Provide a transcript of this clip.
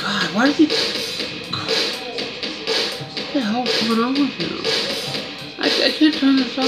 God, why did he... What the hell's going on with him? I, I can't turn this off.